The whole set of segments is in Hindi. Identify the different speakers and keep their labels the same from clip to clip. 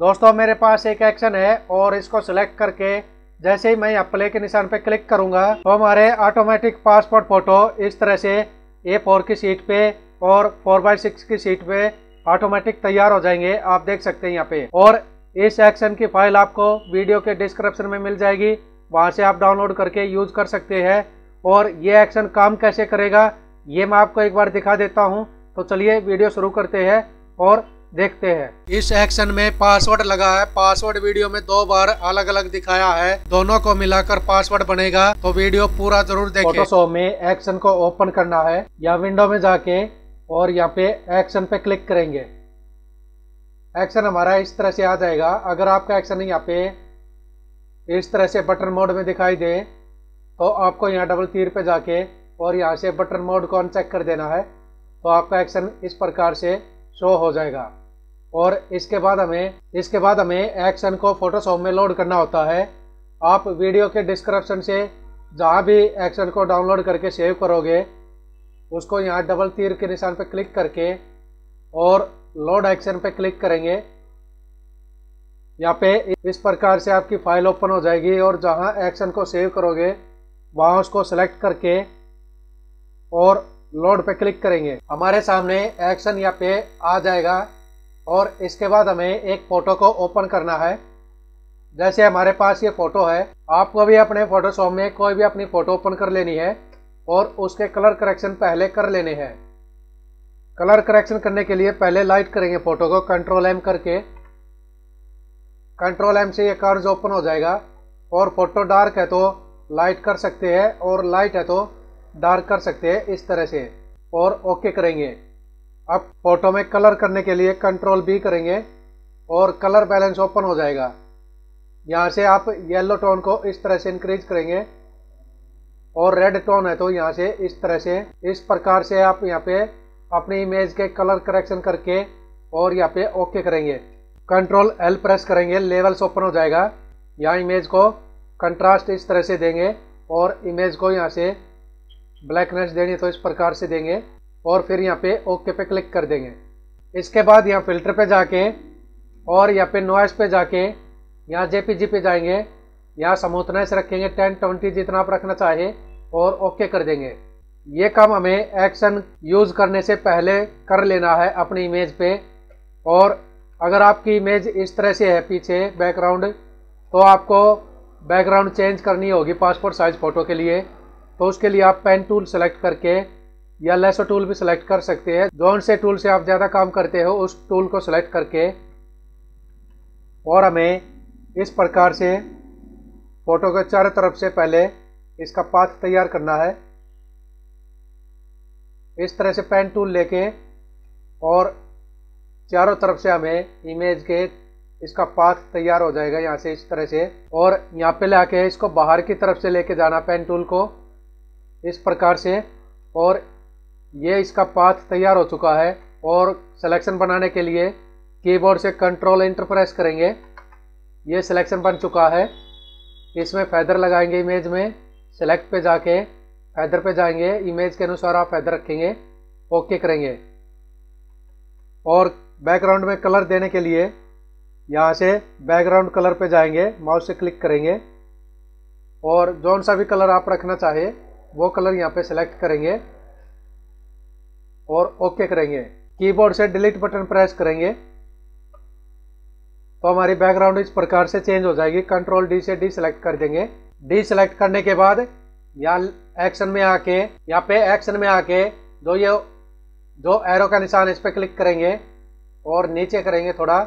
Speaker 1: दोस्तों, मेरे पास एक एक्शन है और इसको सिलेक्ट करके जैसे ही मैं यहाँ प्ले के निशान पे क्लिक करूँगा तो हमारे ऑटोमेटिक पासपोर्ट फ़ोटो इस तरह से ए फोर की सीट पे और फोर बाई सिक्स की सीट पे ऑटोमेटिक तैयार हो जाएँगे। आप देख सकते हैं यहाँ पे। और इस एक्शन की फ़ाइल आपको वीडियो के डिस्क्रिप्शन में मिल जाएगी। वहाँ से आप डाउनलोड करके यूज़ कर सकते हैं। और ये एक्शन काम कैसे करेगा, ये मैं आपको एक बार दिखा देता हूँ। तो चलिए वीडियो शुरू करते हैं। और देखते हैं। इस एक्शन में पासवर्ड लगा है। पासवर्ड वीडियो में दो बार अलग अलग दिखाया है। दोनों को मिलाकर पासवर्ड बनेगा। तो वीडियो पूरा ज़रूर देखें। फोटोशॉप में एक्शन को ओपन करना है या विंडो में जाके और यहाँ पे एक्शन पे क्लिक करेंगे। एक्शन हमारा इस तरह से आ जाएगा। अगर आपका एक्शन यहाँ पे इस तरह से बटन मोड में दिखाई दे तो आपको यहाँ डबल तीर पे जाके और यहाँ से बटन मोड को अनचेक कर देना है। तो आपका एक्शन इस प्रकार से शो हो जाएगा। और इसके बाद हमें, इसके बाद हमें एक्शन को फोटोशॉप में लोड करना होता है। आप वीडियो के डिस्क्रिप्शन से जहाँ भी एक्शन को डाउनलोड करके सेव करोगे, उसको यहाँ डबल तीर के निशान पर क्लिक करके और लोड एक्शन पे क्लिक करेंगे। यहाँ पे इस प्रकार से आपकी फ़ाइल ओपन हो जाएगी और जहाँ एक्शन को सेव करोगे, वहाँ उसको सेलेक्ट करके और लोड पे क्लिक करेंगे। हमारे सामने एक्शन यहाँ पे आ जाएगा और इसके बाद हमें एक फ़ोटो को ओपन करना है। जैसे हमारे पास ये फ़ोटो है, आपको भी अपने फोटोशॉप में कोई भी अपनी फ़ोटो ओपन कर लेनी है और उसके कलर करेक्शन पहले कर लेने हैं। कलर करेक्शन करने के लिए पहले लाइट करेंगे फ़ोटो को कंट्रोल एम करके। कंट्रोल एम से ये कार्ड ओपन हो जाएगा और फ़ोटो डार्क है तो लाइट कर सकते हैं और लाइट है तो डार्क कर सकते हैं इस तरह से, और ओके करेंगे। अब फ़ोटो में कलर करने के लिए कंट्रोल बी करेंगे, और कलर बैलेंस ओपन हो जाएगा। यहाँ से आप येलो टोन को इस तरह से इंक्रीज करेंगे, और रेड टोन है तो यहाँ से इस तरह से, इस प्रकार से आप यहाँ पे अपनी इमेज के कलर करेक्शन करके, और यहाँ पे ओके करेंगे। कंट्रोल एल प्रेस करेंगे लेवल्स ओपन हो जाएगा। यहाँ इमेज को कंट्रास्ट इस तरह से देंगे, और इमेज को यहाँ से ब्लैकनेस देनी तो इस प्रकार से देंगे और फिर यहाँ पे ओके पे क्लिक कर देंगे। इसके बाद यहाँ फ़िल्टर पे जाके और यहाँ पे नॉइस पे जाके यहाँ जेपीजी पे जाएँगे। यहाँ स्मूथनेस रखेंगे, टेन ट्वेंटी जितना आप रखना चाहे और ओके कर देंगे। ये काम हमें एक्शन यूज़ करने से पहले कर लेना है अपनी इमेज पे। और अगर आपकी इमेज इस तरह से है पीछे बैकग्राउंड तो आपको बैकग्राउंड चेंज करनी होगी पासपोर्ट साइज़ फ़ोटो के लिए। तो उसके लिए आप पेन टूल सेलेक्ट करके या लेसो टूल भी सिलेक्ट कर सकते हैं। जौन से टूल से आप ज़्यादा काम करते हो, उस टूल को सिलेक्ट करके और हमें इस प्रकार से फ़ोटो के चारों तरफ़ से पहले इसका पाथ तैयार करना है। इस तरह से पेन टूल लेके और चारों तरफ़ से हमें इमेज के इसका पाथ तैयार हो जाएगा यहाँ से इस तरह से। और यहाँ पे लाके इसको बाहर की तरफ़ से लेके जाना पेन टूल को। इस प्रकार से और ये इसका पाथ तैयार हो चुका है और सिलेक्शन बनाने के लिए कीबोर्ड से कंट्रोल इंटर प्रेस करेंगे। ये सिलेक्शन बन चुका है। इसमें फैदर लगाएँगे इमेज में। सेलेक्ट पे जाके फैदर पे जाएँगे। इमेज के अनुसार आप फैदर रखेंगे। ओके करेंगे। और बैकग्राउंड में कलर देने के लिए यहाँ से बैकग्राउंड कलर पे जाएँगे। माउस से क्लिक करेंगे। और जौन सा भी कलर आप रखना चाहे वो कलर यहाँ पे सेलेक्ट करेंगे और ओके करेंगे। कीबोर्ड से डिलीट बटन प्रेस करेंगे। तो हमारी बैकग्राउंड इस प्रकार से चेंज हो जाएगी। कंट्रोल डी से डी सेलेक्ट कर देंगे। डी सेलेक्ट करने के बाद यहाँ एक्शन में आके, यहाँ पे एक्शन में आके जो ये जो एरो का निशान इस पर क्लिक करेंगे और नीचे करेंगे थोड़ा।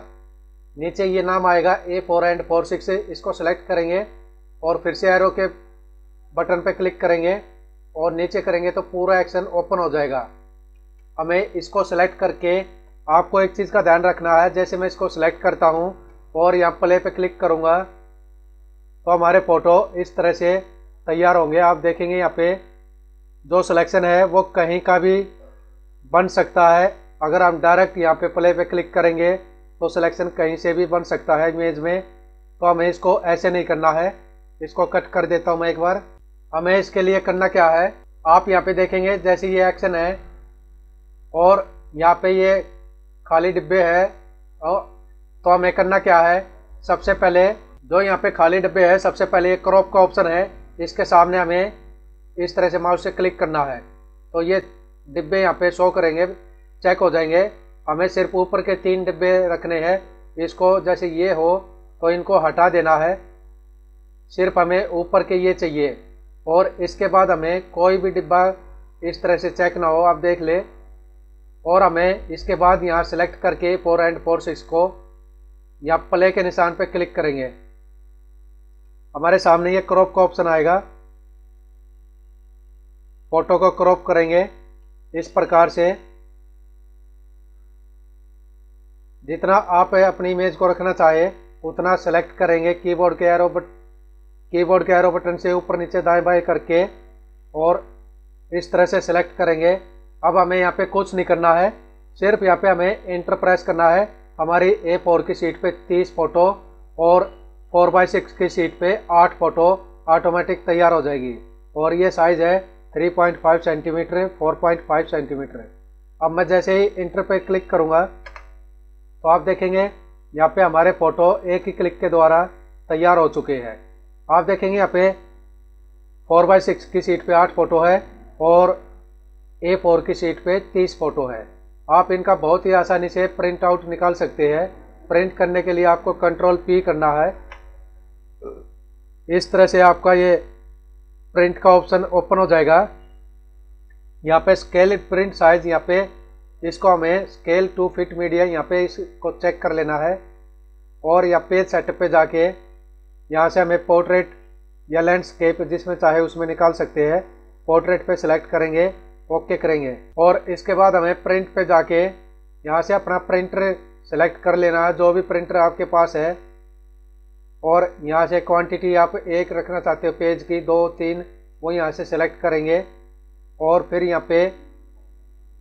Speaker 1: नीचे ये नाम आएगा A four and four six इसको सेलेक्ट करेंगे और फिर से एरो के बटन पे क्लिक करेंगे। और नीचे करेंगे तो पूरा एक्शन ओपन हो जाएगा। हमें इसको सेलेक्ट करके आपको एक चीज़ का ध्यान रखना है। जैसे मैं इसको सेलेक्ट करता हूँ और यहाँ प्ले पे क्लिक करूँगा तो हमारे फ़ोटो इस तरह से तैयार होंगे। आप देखेंगे यहाँ पे जो सिलेक्शन है वो कहीं का भी बन सकता है। अगर हम डायरेक्ट यहाँ पे प्ले पे क्लिक करेंगे तो सिलेक्शन कहीं से भी बन सकता है इमेज में। तो हमें इसको ऐसे नहीं करना है। इसको कट कर देता हूँ मैं एक बार। हमें इसके लिए करना क्या है? आप यहाँ पे देखेंगे, जैसे ये एक्शन है, और यहाँ पे ये खाली डिब्बे है, और तो हमें करना क्या है? सबसे पहले, जो यहाँ पे खाली डिब्बे है, सबसे पहले ये क्रॉप का ऑप्शन है, इसके सामने हमें इस तरह से माउस से क्लिक करना है। तो ये डिब्बे यहाँ पे शो करेंगे चेक हो जाएँगे। हमें सिर्फ़ ऊपर के तीन डिब्बे रखने हैं, इसको जैसे ये हो तो इनको हटा देना है। सिर्फ़ हमें ऊपर के ये चाहिए। और इसके बाद हमें कोई भी डिब्बा इस तरह से चेक ना हो, आप देख ले। और हमें इसके बाद यहाँ सेलेक्ट करके फोर एंड फोर सिक्स को या प्ले के निशान पर क्लिक करेंगे। हमारे सामने ये क्रॉप का ऑप्शन आएगा। फ़ोटो को क्रॉप करेंगे इस प्रकार से। जितना आप अपनी इमेज को रखना चाहे, उतना सेलेक्ट करेंगे कीबोर्ड के एरो बट कीबोर्ड के एरो बटन से ऊपर नीचे दाएँ बाएँ करके और इस तरह से सिलेक्ट करेंगे। अब हमें यहाँ पे कुछ नहीं करना है। सिर्फ़ यहाँ पे हमें इंटर प्रेस करना है। हमारी ए फोर की सीट पे 30 फ़ोटो और फोर बाई सिक्स की सीट पे 8 फ़ोटो ऑटोमेटिक तैयार हो जाएगी। और ये साइज़ है 3.5 सेंटीमीटर 4.5 सेंटीमीटर अब मैं जैसे ही इंटर पे क्लिक करूँगा तो आप देखेंगे यहाँ पे हमारे फ़ोटो एक ही क्लिक के द्वारा तैयार हो चुके हैं। आप देखेंगे यहाँ पे फोर बाई सिक्स की सीट पे आठ फ़ोटो है और ए फोर की सीट पे तीस फ़ोटो है। आप इनका बहुत ही आसानी से प्रिंट आउट निकाल सकते हैं। प्रिंट करने के लिए आपको कंट्रोल पी करना है। इस तरह से आपका ये प्रिंट का ऑप्शन ओपन हो जाएगा। यहाँ पे स्केल प्रिंट साइज़ यहाँ पे, इसको हमें स्केल टू फिट मीडिया यहाँ पे इसको चेक कर लेना है। और यहाँ पे सेटअप पे जाके यहाँ से हमें पोर्ट्रेट या लैंडस्केप जिसमें चाहे उसमें निकाल सकते हैं। पोर्ट्रेट पे सिलेक्ट करेंगे ओके करेंगे। और इसके बाद हमें प्रिंट पे जाके यहाँ से अपना प्रिंटर सेलेक्ट कर लेना है जो भी प्रिंटर आपके पास है। और यहाँ से क्वांटिटी आप एक रखना चाहते हो पेज की दो, तीन, वो यहाँ से सिलेक्ट करेंगे। और फिर यहाँ पे,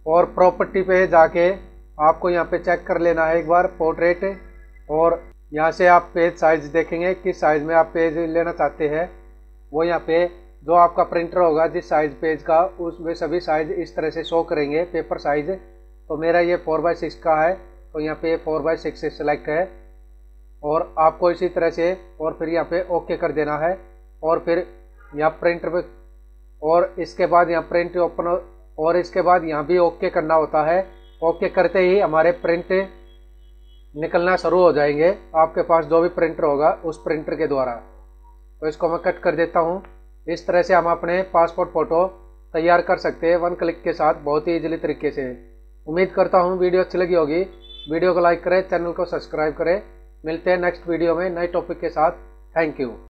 Speaker 1: और प्रॉपर्टी पे जाके आपको यहाँ पे चेक कर लेना है एक बार पोर्ट्रेट और यहाँ से आप पेज साइज़ देखेंगे किस साइज़ में आप पेज लेना चाहते हैं। वो यहाँ पे जो आपका प्रिंटर होगा, जिस साइज़ पेज का, उसमें सभी साइज़ इस तरह से शो करेंगे पेपर साइज़ तो मेरा ये फोर बाई सिक्स का है तो यहाँ पे फोर बाई सिक्स सेलेक्ट है। और आपको इसी तरह से, और फिर यहाँ पे ओके कर देना है। और फिर यहाँ प्रिंटर और इसके बाद यहाँ प्रिंट ओपन और इसके बाद यहाँ भी ओके करना होता है। ओके करते ही हमारे प्रिंट निकलना शुरू हो जाएँगे। आपके पास जो भी प्रिंटर होगा, उस प्रिंटर के द्वारा। तो इसको मैं कट कर देता हूँ। इस तरह से हम अपने पासपोर्ट फ़ोटो तैयार कर सकते हैं वन क्लिक के साथ। बहुत ही ईजिली तरीके से। उम्मीद करता हूँ वीडियो अच्छी लगी होगी। वीडियो को लाइक करें चैनल को सब्सक्राइब करें। मिलते हैं नेक्स्ट वीडियो में नए टॉपिक के साथ। Thank you